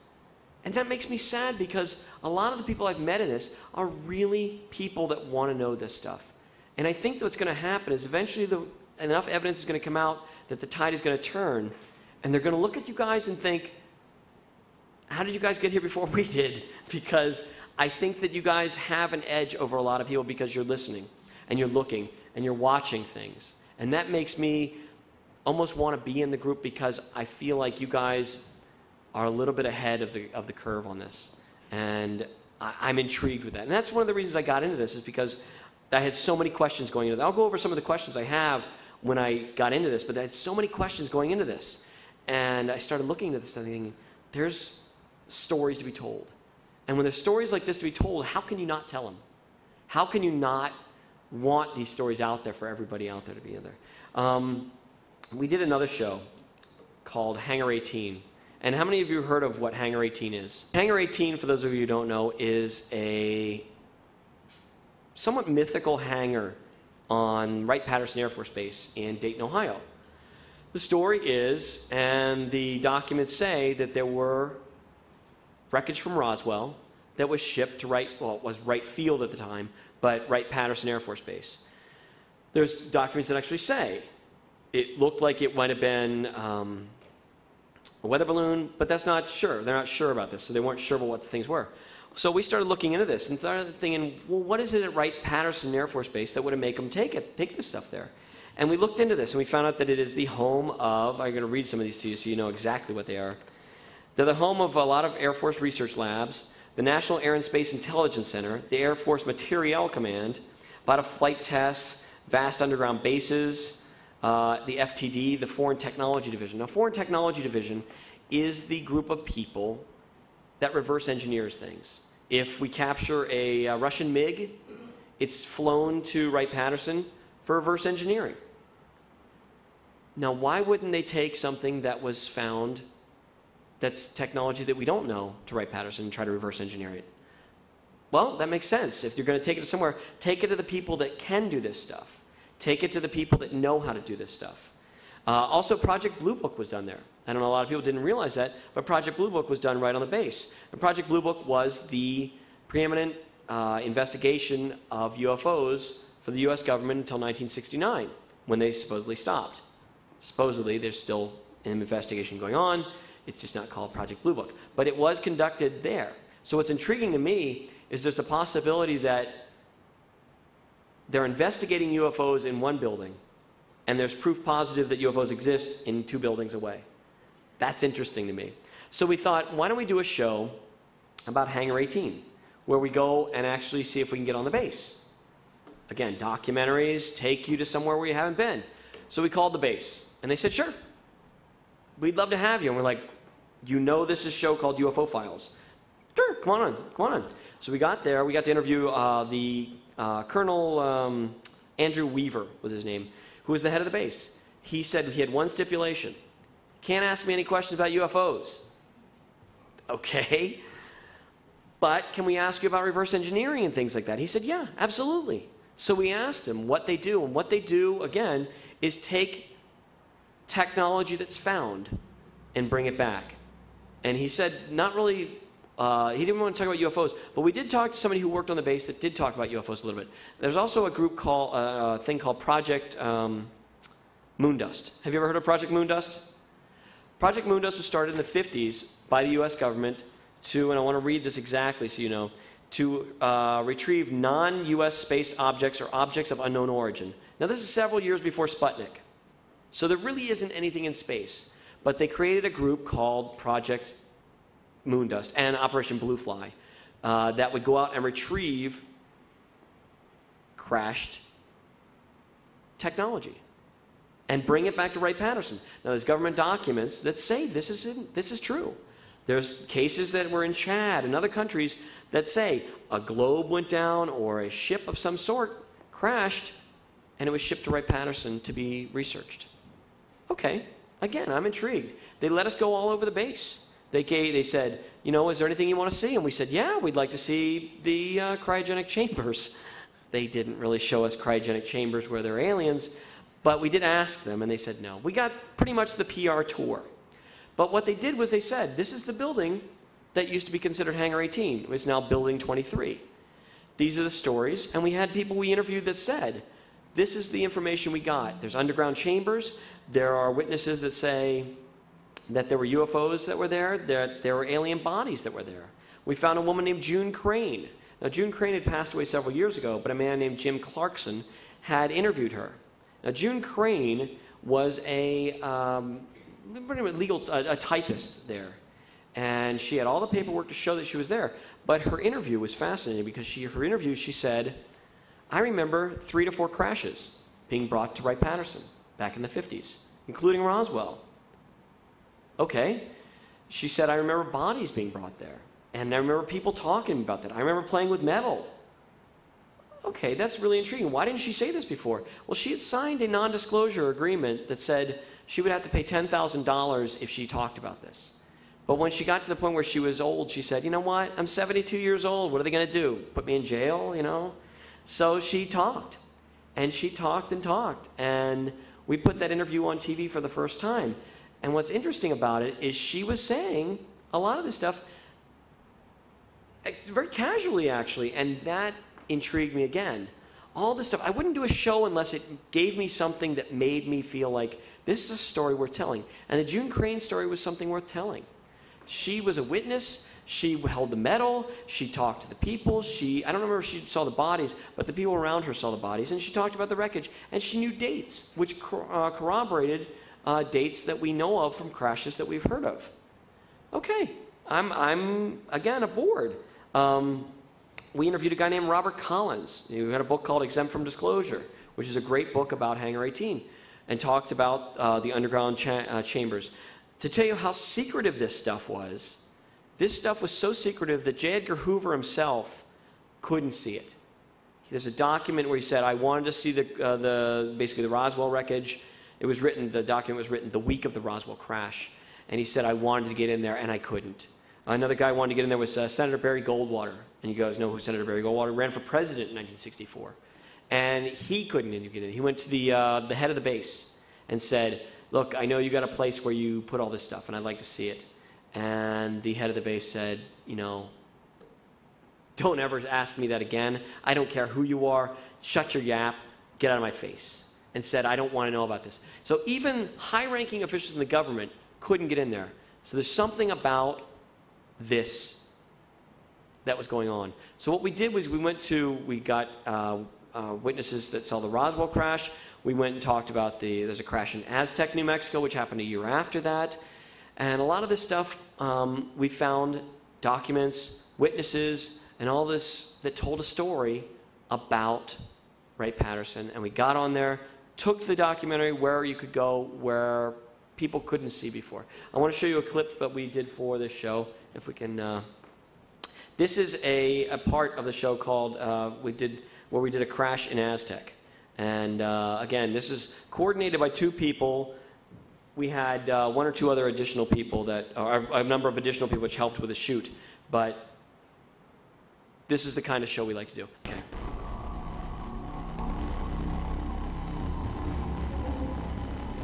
And that makes me sad because a lot of the people I've met in this are really people that want to know this stuff. And I think that what's going to happen is eventually the, enough evidence is going to come out that the tide is going to turn. And they're going to look at you guys and think, how did you guys get here before we did? Because I think that you guys have an edge over a lot of people because you're listening and you're looking and you're watching things. And that makes me almost want to be in the group because I feel like you guys are a little bit ahead of the, of the curve on this. And I, am intrigued with that. And that's one of the reasons I got into this, is because I had so many questions going into that. I'll go over some of the questions I have when I got into this, but I had so many questions going into this. And I started looking at this and thinking, there's stories to be told. And when there's stories like this to be told, how can you not tell them? How can you not want these stories out there for everybody out there to be in there? Um, we did another show called Hangar 18 and how many of you heard of what Hangar 18 is? Hangar 18, for those of you who don't know, is a somewhat mythical hangar on Wright-Patterson Air Force Base in Dayton, Ohio. The story is, and the documents say, that there were wreckage from Roswell that was shipped to Wright, well, it was Wright Field at the time, but Wright-Patterson Air Force Base. There's documents that actually say it looked like it might have been um, a weather balloon, but that's not sure. They're not sure about this, so they weren't sure about what the things were. So we started looking into this and started thinking, well, what is it at Wright-Patterson Air Force Base that would make them take it, take this stuff there? And we looked into this and we found out that it is the home of, I'm going to read some of these to you so you know exactly what they are. They're the home of a lot of Air Force research labs, the National Air and Space Intelligence Center, the Air Force Materiel Command, a lot of flight tests, vast underground bases, uh, the FTD, the Foreign Technology Division. Now, Foreign Technology Division is the group of people that reverse engineers things. If we capture a, a Russian MiG, it's flown to Wright-Patterson for reverse engineering. Now, why wouldn't they take something that was found that's technology that we don't know to Wright-Patterson and try to reverse engineer it? Well, that makes sense. If you're going to take it somewhere, take it to the people that can do this stuff. Take it to the people that know how to do this stuff. Uh, also, Project Blue Book was done there. I don't know, a lot of people didn't realize that, but Project Blue Book was done right on the base. And Project Blue Book was the preeminent uh, investigation of UFOs for the US government until 1969, when they supposedly stopped. Supposedly, there's still an investigation going on. It's just not called Project Blue Book. But it was conducted there. So, what's intriguing to me is there's a possibility that they're investigating UFOs in one building, and there's proof positive that UFOs exist in two buildings away. That's interesting to me. So we thought, why don't we do a show about Hangar 18, where we go and actually see if we can get on the base? Again, documentaries take you to somewhere where you haven't been. So we called the base, and they said, sure, we'd love to have you. And we're like, you know this is a show called UFO Files. Sure, come on, on, come on. So we got there. We got to interview uh, the uh, Colonel um, Andrew Weaver was his name, who was the head of the base. He said he had one stipulation can't ask me any questions about UFOs. Okay. But can we ask you about reverse engineering and things like that? He said, Yeah, absolutely. So we asked him what they do. And what they do, again, is take technology that's found and bring it back. And he said, not really uh, he didn't want to talk about UFOs, but we did talk to somebody who worked on the base that did talk about UFOs a little bit. There's also a group called uh, a thing called Project um, Moondust. Have you ever heard of Project Moondust? Project Moondust was started in the 50s by the U.S. government to, and I want to read this exactly so you know, to uh, retrieve non-U.S. space objects or objects of unknown origin. Now this is several years before Sputnik, so there really isn't anything in space. But they created a group called Project Moondust and Operation Blue Fly uh, that would go out and retrieve crashed technology and bring it back to Wright Patterson. Now, there's government documents that say this is, in, this is true. There's cases that were in Chad and other countries that say a globe went down or a ship of some sort crashed and it was shipped to Wright Patterson to be researched. Okay, again, I'm intrigued. They let us go all over the base. They, gave, they said, you know, is there anything you want to see? And we said, yeah, we'd like to see the uh, cryogenic chambers. They didn't really show us cryogenic chambers where there are aliens, but we did ask them, and they said no. We got pretty much the PR tour. But what they did was they said, this is the building that used to be considered Hangar 18. It's now Building 23. These are the stories, and we had people we interviewed that said, this is the information we got. There's underground chambers. There are witnesses that say that there were UFOs that were there, that there were alien bodies that were there. We found a woman named June Crane. Now, June Crane had passed away several years ago, but a man named Jim Clarkson had interviewed her. Now, June Crane was a um, legal a, a typist there, and she had all the paperwork to show that she was there. But her interview was fascinating because she, her interview, she said, "I remember three to four crashes being brought to Wright Patterson back in the 50s, including Roswell." Okay, she said, "I remember bodies being brought there, and I remember people talking about that. I remember playing with metal." Okay, that's really intriguing. Why didn't she say this before? Well, she had signed a non disclosure agreement that said she would have to pay $10,000 if she talked about this. But when she got to the point where she was old, she said, You know what? I'm 72 years old. What are they going to do? Put me in jail, you know? So she talked. And she talked and talked. And we put that interview on TV for the first time. And what's interesting about it is she was saying a lot of this stuff eh, very casually, actually. And that intrigued me again. All this stuff. I wouldn't do a show unless it gave me something that made me feel like this is a story worth telling. And the June Crane story was something worth telling. She was a witness. She held the metal. She talked to the people. She, I don't remember if she saw the bodies, but the people around her saw the bodies. And she talked about the wreckage. And she knew dates, which uh, corroborated uh, dates that we know of from crashes that we've heard of. Okay, I'm, I'm again aboard. Um, we interviewed a guy named Robert Collins He had a book called Exempt from Disclosure, which is a great book about Hangar 18, and talked about uh, the underground cha uh, chambers. To tell you how secretive this stuff was, this stuff was so secretive that J. Edgar Hoover himself couldn't see it. There's a document where he said, I wanted to see the, uh, the, basically the Roswell wreckage. It was written, the document was written the week of the Roswell crash. And he said, I wanted to get in there, and I couldn't. Another guy wanted to get in there was uh, Senator Barry Goldwater. And you guys know who Senator Barry Goldwater ran for president in 1964. And he couldn't get in. He went to the, uh, the head of the base and said, Look, I know you got a place where you put all this stuff, and I'd like to see it. And the head of the base said, You know, don't ever ask me that again. I don't care who you are. Shut your yap. Get out of my face. And said, I don't want to know about this. So even high ranking officials in the government couldn't get in there. So there's something about this that was going on. So what we did was we went to, we got uh, uh, witnesses that saw the Roswell crash. We went and talked about the, there's a crash in Aztec, New Mexico, which happened a year after that. And a lot of this stuff, um, we found documents, witnesses, and all this that told a story about Wright Patterson. And we got on there, took the documentary where you could go, where people couldn't see before. I want to show you a clip that we did for this show, if we can. Uh, this is a, a part of the show called uh, we did where we did a crash in Aztec, and uh, again, this is coordinated by two people. We had uh, one or two other additional people that, or a number of additional people which helped with the shoot, but this is the kind of show we like to do. Okay.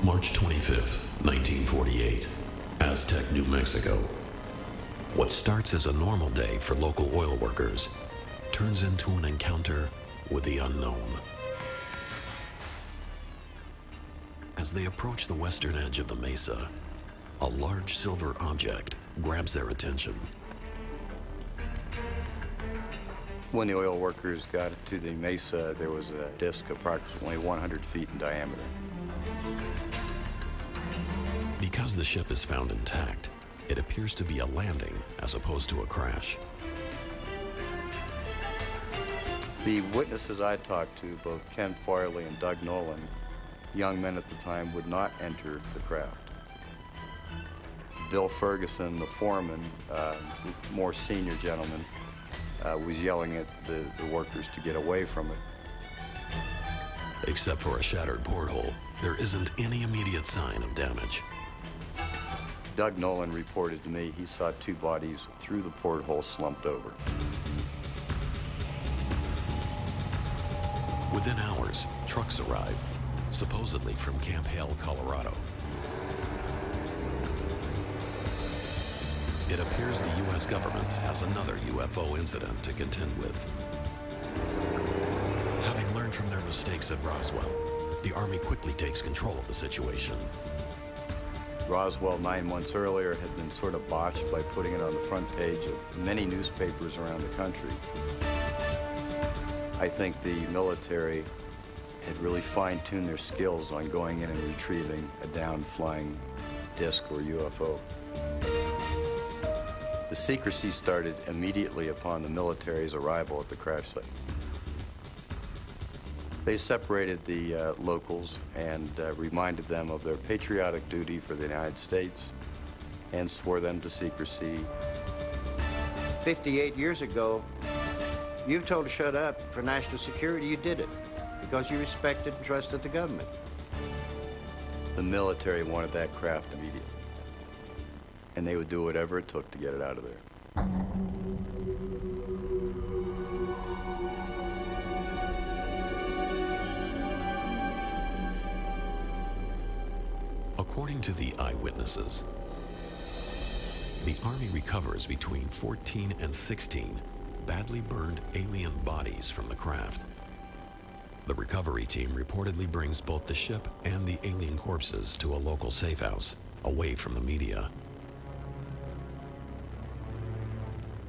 March 25th, 1948, Aztec, New Mexico. What starts as a normal day for local oil workers turns into an encounter with the unknown. As they approach the western edge of the mesa, a large silver object grabs their attention. When the oil workers got to the mesa, there was a disc approximately 100 feet in diameter. Because the ship is found intact, it appears to be a landing as opposed to a crash. The witnesses I talked to, both Ken Farley and Doug Nolan, young men at the time, would not enter the craft. Bill Ferguson, the foreman, uh, more senior gentleman, uh, was yelling at the, the workers to get away from it. Except for a shattered porthole, there isn't any immediate sign of damage. Doug Nolan reported to me he saw two bodies through the porthole slumped over. Within hours, trucks arrive, supposedly from Camp Hale, Colorado. It appears the U.S. government has another UFO incident to contend with. Having learned from their mistakes at Roswell, the Army quickly takes control of the situation. Roswell, nine months earlier, had been sort of botched by putting it on the front page of many newspapers around the country. I think the military had really fine-tuned their skills on going in and retrieving a down-flying disc or UFO. The secrecy started immediately upon the military's arrival at the crash site. They separated the uh, locals and uh, reminded them of their patriotic duty for the United States and swore them to secrecy. 58 years ago, you told to shut up for national security. You did it because you respected and trusted the government. The military wanted that craft immediately, and they would do whatever it took to get it out of there. According to the eyewitnesses, the Army recovers between 14 and 16 badly burned alien bodies from the craft. The recovery team reportedly brings both the ship and the alien corpses to a local safe house, away from the media.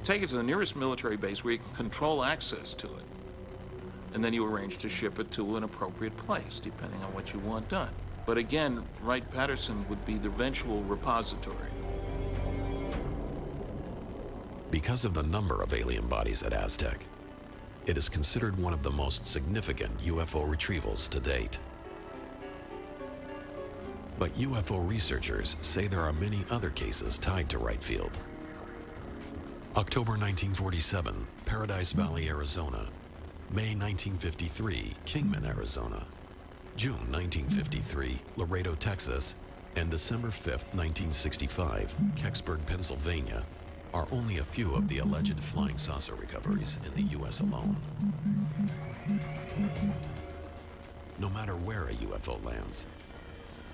Take it to the nearest military base where you can control access to it. And then you arrange to ship it to an appropriate place, depending on what you want done. But again, Wright-Patterson would be the eventual repository. Because of the number of alien bodies at Aztec, it is considered one of the most significant UFO retrievals to date. But UFO researchers say there are many other cases tied to Wright Field. October 1947, Paradise Valley, Arizona. May 1953, Kingman, Arizona. June 1953, Laredo, Texas. And December 5, 1965, Kecksburg, Pennsylvania, are only a few of the alleged flying saucer recoveries in the U.S. alone. No matter where a UFO lands,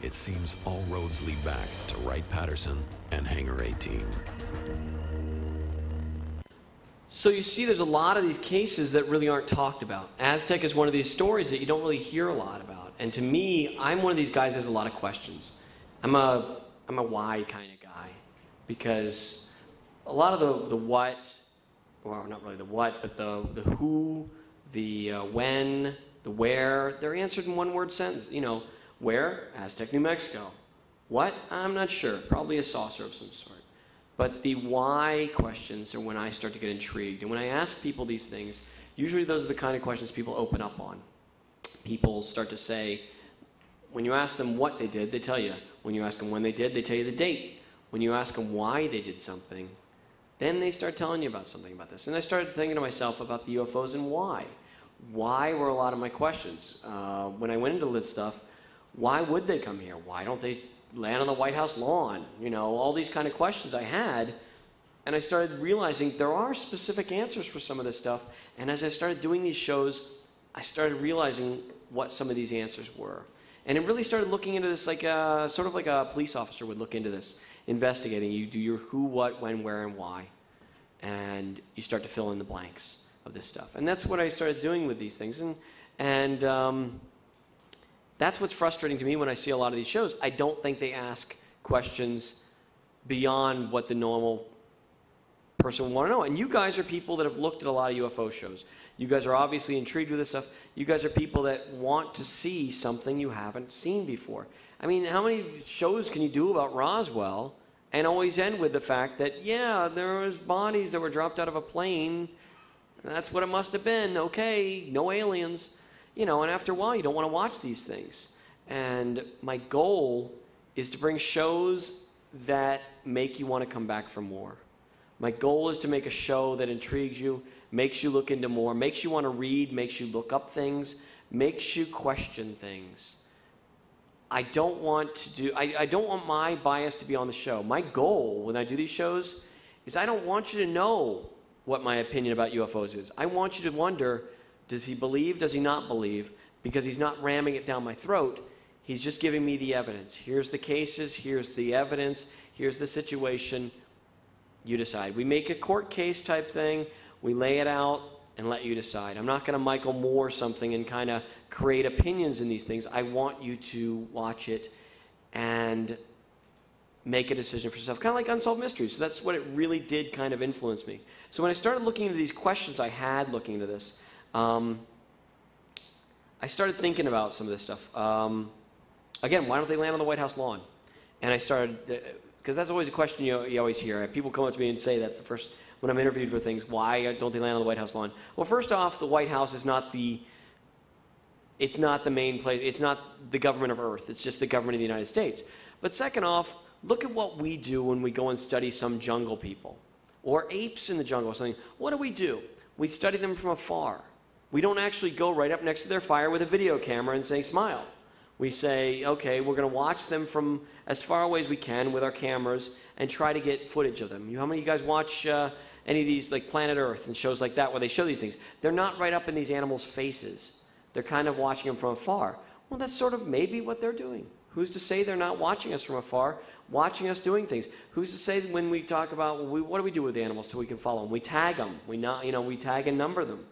it seems all roads lead back to Wright-Patterson and Hangar 18. So you see, there's a lot of these cases that really aren't talked about. Aztec is one of these stories that you don't really hear a lot about. And to me, I'm one of these guys that has a lot of questions. I'm a, I'm a why kind of guy because a lot of the, the what, well, not really the what, but the, the who, the uh, when, the where, they're answered in one word sentence. You know, where? Aztec, New Mexico. What? I'm not sure. Probably a saucer of some sort. But the why questions are when I start to get intrigued. And when I ask people these things, usually those are the kind of questions people open up on. People start to say, when you ask them what they did, they tell you. When you ask them when they did, they tell you the date. When you ask them why they did something, then they start telling you about something about this. And I started thinking to myself about the UFOs and why. Why were a lot of my questions? Uh, when I went into this stuff, why would they come here? Why don't they land on the White House lawn? You know, all these kind of questions I had. And I started realizing there are specific answers for some of this stuff. And as I started doing these shows, I started realizing what some of these answers were. And it really started looking into this like a, sort of like a police officer would look into this, investigating. You do your who, what, when, where, and why. And you start to fill in the blanks of this stuff. And that's what I started doing with these things. And, and um, that's what's frustrating to me when I see a lot of these shows. I don't think they ask questions beyond what the normal person would want to know. And you guys are people that have looked at a lot of UFO shows. You guys are obviously intrigued with this stuff. You guys are people that want to see something you haven't seen before. I mean, how many shows can you do about Roswell and always end with the fact that, yeah, there was bodies that were dropped out of a plane That's what it must have been. Okay, no aliens. You know, and after a while, you don't want to watch these things. And my goal is to bring shows that make you want to come back for more. My goal is to make a show that intrigues you, makes you look into more, makes you want to read, makes you look up things, makes you question things. I don't want to do, I, I don't want my bias to be on the show. My goal when I do these shows is I don't want you to know what my opinion about UFOs is. I want you to wonder does he believe, does he not believe? Because he's not ramming it down my throat. He's just giving me the evidence. Here's the cases, here's the evidence, here's the situation. You decide. We make a court case type thing, we lay it out, and let you decide. I'm not going to Michael Moore something and kind of create opinions in these things. I want you to watch it and make a decision for yourself, kind of like Unsolved Mysteries. So that's what it really did kind of influence me. So when I started looking into these questions I had looking into this, um, I started thinking about some of this stuff. Um, again, why don't they land on the White House lawn? And I started, because that's always a question you, you always hear. People come up to me and say that's the first, when I'm interviewed for things, why don't they land on the White House lawn? Well, first off, the White House is not the, it's not the main place, it's not the government of Earth, it's just the government of the United States. But second off, look at what we do when we go and study some jungle people or apes in the jungle or something. What do we do? We study them from afar. We don't actually go right up next to their fire with a video camera and say, smile. We say, okay, we're going to watch them from as far away as we can with our cameras and try to get footage of them. You, how many of you guys watch uh, any of these, like Planet Earth and shows like that, where they show these things? They're not right up in these animals' faces. They're kind of watching them from afar. Well, that's sort of maybe what they're doing. Who's to say they're not watching us from afar, watching us doing things? Who's to say when we talk about well, we, what do we do with the animals so we can follow them? We tag them. We not, you know, we tag and number them.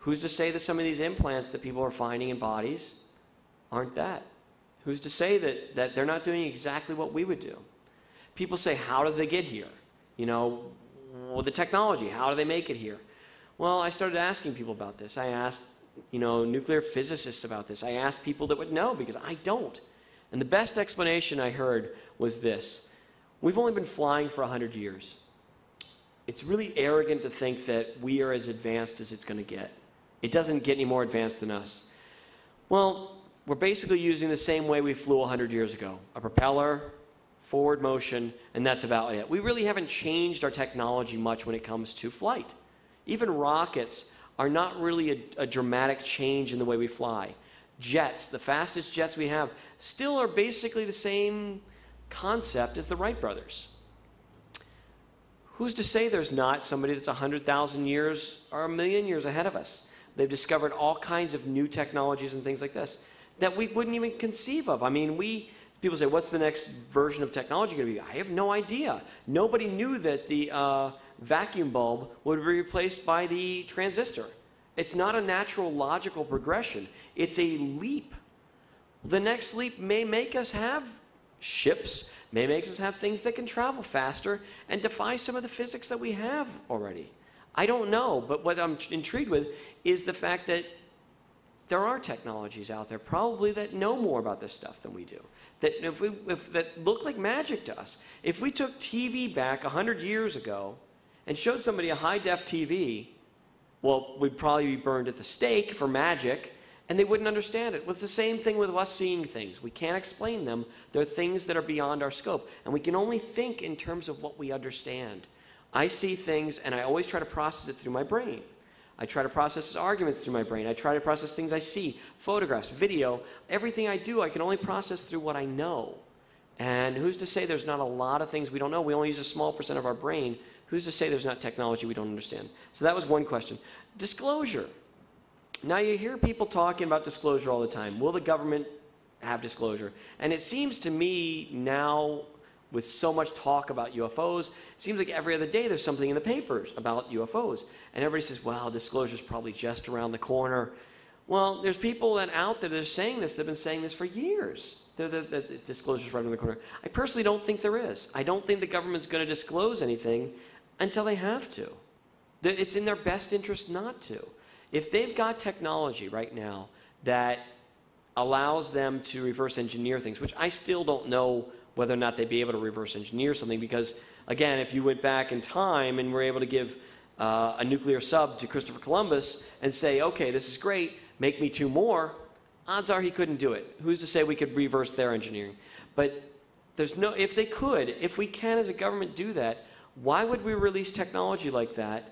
Who's to say that some of these implants that people are finding in bodies aren't that? Who's to say that, that they're not doing exactly what we would do? People say, how do they get here? You know, well, the technology, how do they make it here? Well, I started asking people about this. I asked, you know, nuclear physicists about this. I asked people that would know because I don't. And the best explanation I heard was this We've only been flying for 100 years. It's really arrogant to think that we are as advanced as it's going to get. It doesn't get any more advanced than us. Well, we're basically using the same way we flew 100 years ago a propeller, forward motion, and that's about it. We really haven't changed our technology much when it comes to flight. Even rockets are not really a, a dramatic change in the way we fly. Jets, the fastest jets we have, still are basically the same concept as the Wright brothers. Who's to say there's not somebody that's 100,000 years or a million years ahead of us? They've discovered all kinds of new technologies and things like this that we wouldn't even conceive of. I mean, we people say, "What's the next version of technology going to be?" I have no idea. Nobody knew that the uh, vacuum bulb would be replaced by the transistor. It's not a natural, logical progression. It's a leap. The next leap may make us have ships, may make us have things that can travel faster and defy some of the physics that we have already. I don't know, but what I'm intrigued with is the fact that there are technologies out there probably that know more about this stuff than we do. That if we if, that look like magic to us. If we took TV back 100 years ago and showed somebody a high def TV, well, we'd probably be burned at the stake for magic and they wouldn't understand it. Well, it's the same thing with us seeing things. We can't explain them. They're things that are beyond our scope. And we can only think in terms of what we understand. I see things and I always try to process it through my brain. I try to process arguments through my brain. I try to process things I see, photographs, video. Everything I do, I can only process through what I know. And who's to say there's not a lot of things we don't know? We only use a small percent of our brain. Who's to say there's not technology we don't understand? So that was one question. Disclosure. Now you hear people talking about disclosure all the time. Will the government have disclosure? And it seems to me now with so much talk about UFOs, it seems like every other day there's something in the papers about UFOs. And everybody says, well, disclosure's probably just around the corner. Well, there's people that out there that are saying this, they've been saying this for years. The, the, the disclosure's right around the corner. I personally don't think there is. I don't think the government's going to disclose anything until they have to. It's in their best interest not to. If they've got technology right now that allows them to reverse engineer things, which I still don't know whether or not they'd be able to reverse engineer something. Because, again, if you went back in time and were able to give uh, a nuclear sub to Christopher Columbus and say, okay, this is great, make me two more, odds are he couldn't do it. Who's to say we could reverse their engineering? But there's no, if they could, if we can as a government do that, why would we release technology like that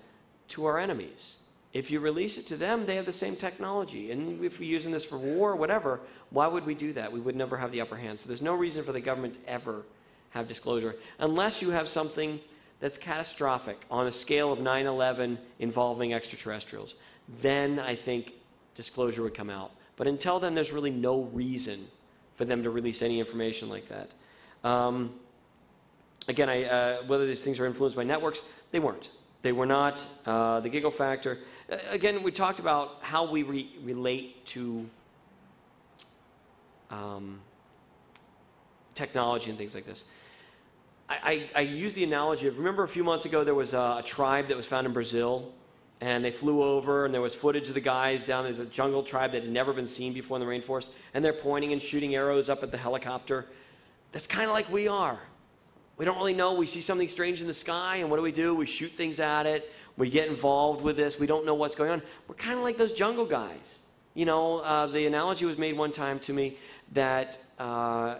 to our enemies? If you release it to them, they have the same technology. And if we're using this for war whatever, why would we do that? We would never have the upper hand. So there's no reason for the government to ever have disclosure unless you have something that's catastrophic on a scale of 9 11 involving extraterrestrials. Then I think disclosure would come out. But until then, there's really no reason for them to release any information like that. Um, again, I, uh, whether these things are influenced by networks, they weren't. They were not. Uh, the giggle factor. Again, we talked about how we re- relate to um, technology and things like this. I, I, I, use the analogy of remember a few months ago there was a, a, tribe that was found in Brazil, and they flew over, and there was footage of the guys down. There's a jungle tribe that had never been seen before in the rainforest, and they're pointing and shooting arrows up at the helicopter. That's kind of like we are. We don't really know. We see something strange in the sky, and what do we do? We shoot things at it. We get involved with this. We don't know what's going on. We're kind of like those jungle guys. You know, uh, the analogy was made one time to me that uh,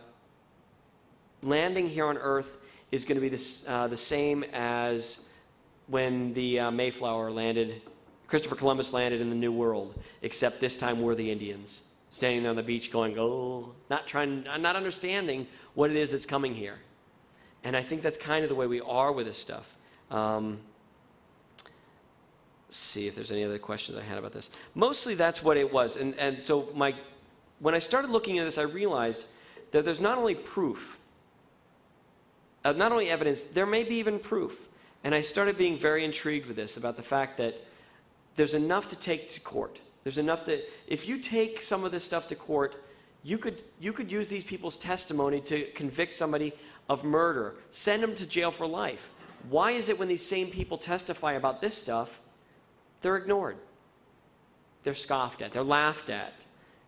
landing here on Earth is going to be this, uh, the same as when the uh, Mayflower landed, Christopher Columbus landed in the New World, except this time we're the Indians, standing there on the beach going, oh, not trying, not understanding what it is that's coming here. And I think that's kind of the way we are with this stuff. Um, see if there's any other questions I had about this. Mostly that's what it was. And, and so my, when I started looking into this, I realized that there's not only proof, uh, not only evidence, there may be even proof. And I started being very intrigued with this about the fact that there's enough to take to court. There's enough that if you take some of this stuff to court, you could, you could use these people's testimony to convict somebody of murder, send them to jail for life. Why is it when these same people testify about this stuff, they're ignored? They're scoffed at, they're laughed at.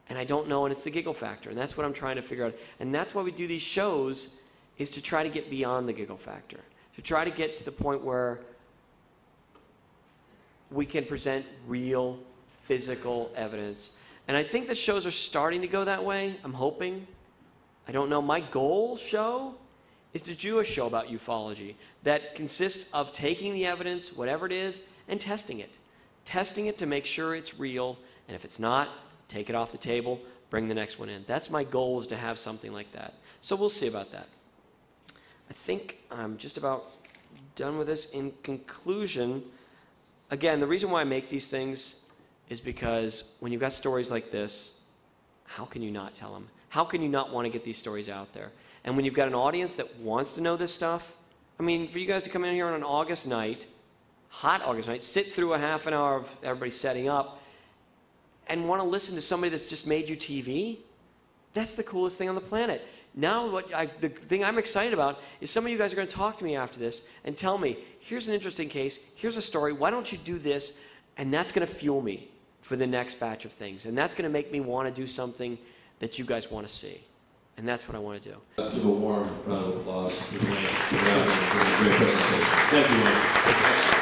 And I don't know, and it's the giggle factor. And that's what I'm trying to figure out. And that's why we do these shows, is to try to get beyond the giggle factor to try to get to the point where we can present real physical evidence. And I think the shows are starting to go that way. I'm hoping. I don't know. My goal show is do a show about ufology that consists of taking the evidence, whatever it is, and testing it. Testing it to make sure it's real. And if it's not, take it off the table, bring the next one in. That's my goal is to have something like that. So we'll see about that. I think I'm just about done with this. In conclusion, again, the reason why I make these things is because when you've got stories like this, how can you not tell them? How can you not want to get these stories out there? And when you've got an audience that wants to know this stuff, I mean, for you guys to come in here on an August night, hot August night, sit through a half an hour of everybody setting up, and want to listen to somebody that's just made you TV, that's the coolest thing on the planet. Now, what I, the thing I'm excited about is some of you guys are going to talk to me after this and tell me, here's an interesting case, here's a story, why don't you do this? And that's going to fuel me for the next batch of things. And that's going to make me want to do something that you guys want to see. And that's what I want to do. Give a warm round of applause. Thank you.